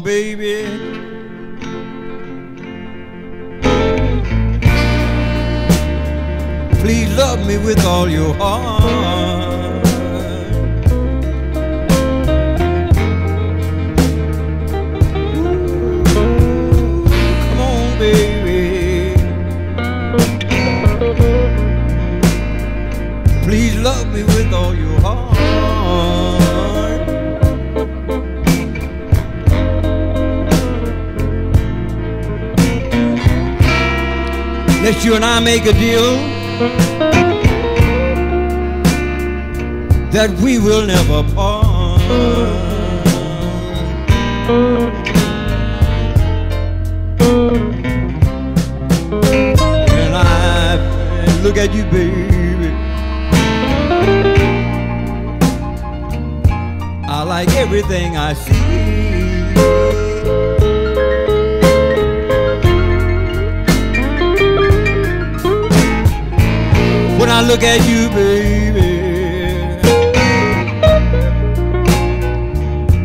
baby. Please love me with all your heart. Ooh, Come on, baby. Please love me with all your heart. Let's you and I make a deal that we will never part. When I look at you, baby, I like everything I see. Look at you, baby,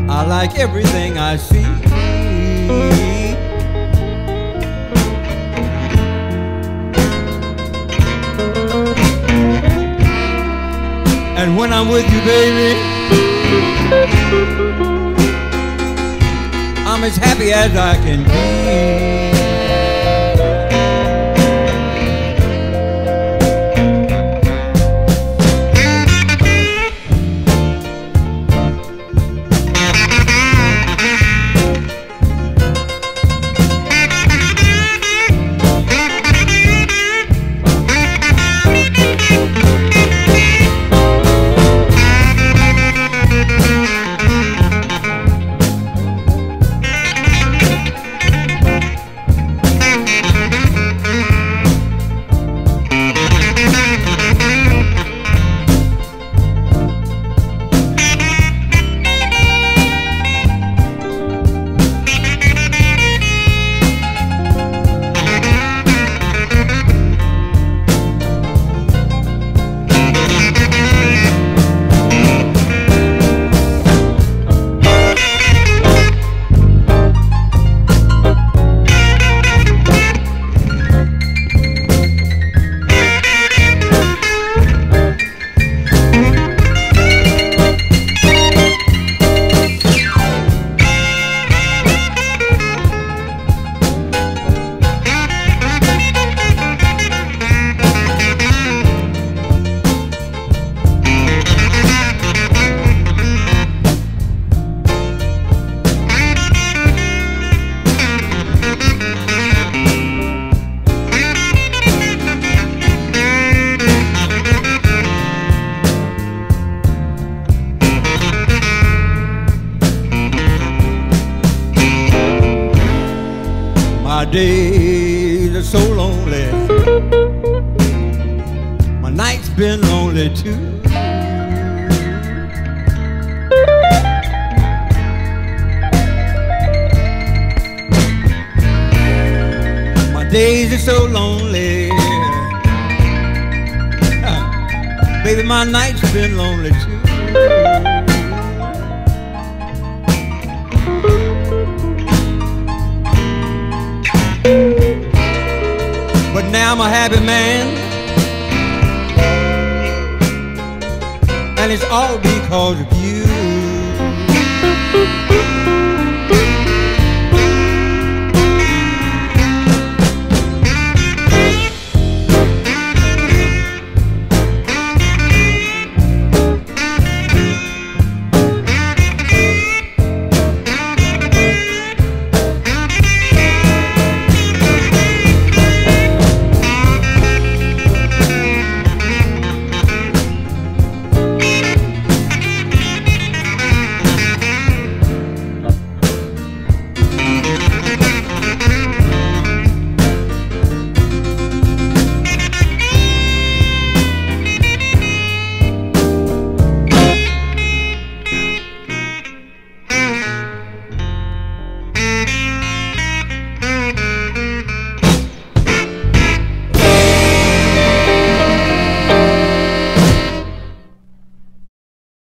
I like everything I see. And when I'm with you, baby, I'm as happy as I can be. Days are so lonely. My nights been lonely too. My days are so lonely. Baby, my nights been lonely too. But now I'm a happy man. And it's all because of you.